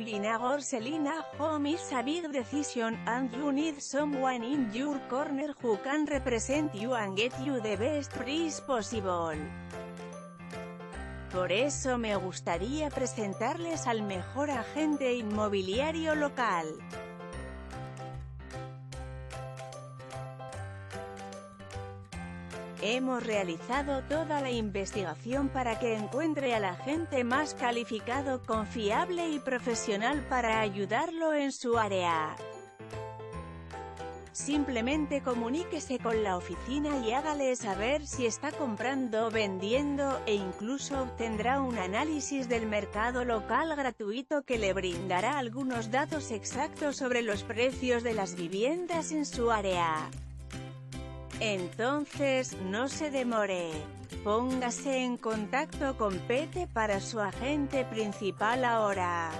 buying a Gorselina home is a big decision, and you need someone in your corner who can represent you and get you the best price possible. Por eso me gustaría presentarles al mejor agente inmobiliario local. Hemos realizado toda la investigación para que encuentre al agente más calificado, confiable y profesional para ayudarlo en su área. Simplemente comuníquese con la oficina y hágale saber si está comprando vendiendo, e incluso obtendrá un análisis del mercado local gratuito que le brindará algunos datos exactos sobre los precios de las viviendas en su área. Entonces, no se demore. Póngase en contacto con Pete para su agente principal ahora.